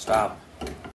Stop.